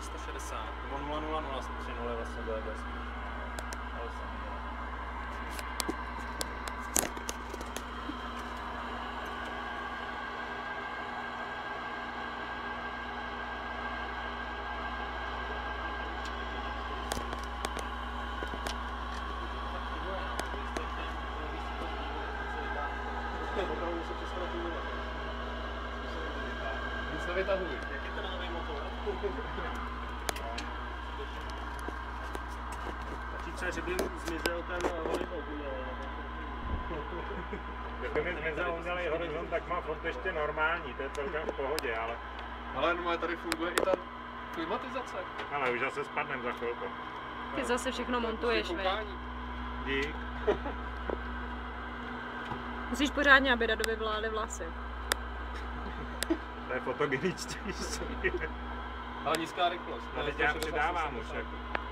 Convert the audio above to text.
360, nebo 0, 0, 0, 3, 0 vlastně bude bez. Ale jsem viděl. Nic nevytahuj. Jak je ten nový motor? Taky třeba, že by zmizel ten volejbal. Kdyby mi zmizel umělý horizont, tak mám furt ještě normální, to je celkem v pohodě, ale, Ale no, tady funguje i ta klimatizace. ale už zase spadnem za chvilku. Ty zase všechno montuješ, vej. Koukání. Dík. Musíš pořádně, aby Dadovi vlály vlasy. Je fotogeničtější. Ale nízká rychlost. A teď já přidávám už jako. Ale